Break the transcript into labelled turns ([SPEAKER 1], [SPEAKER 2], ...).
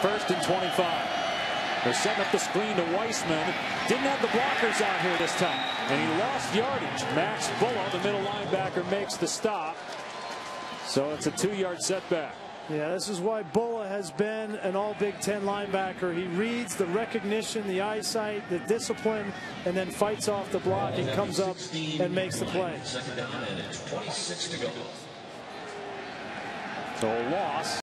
[SPEAKER 1] First and 25. They're setting up the screen to Weisman. Didn't have the blockers out here this time. And he lost yardage. Max Bullough, the middle linebacker, makes the stop. So it's a two-yard setback.
[SPEAKER 2] Yeah, this is why Bullough has been an all Big Ten linebacker. He reads the recognition, the eyesight, the discipline, and then fights off the block and comes up and makes the play.
[SPEAKER 1] So a loss.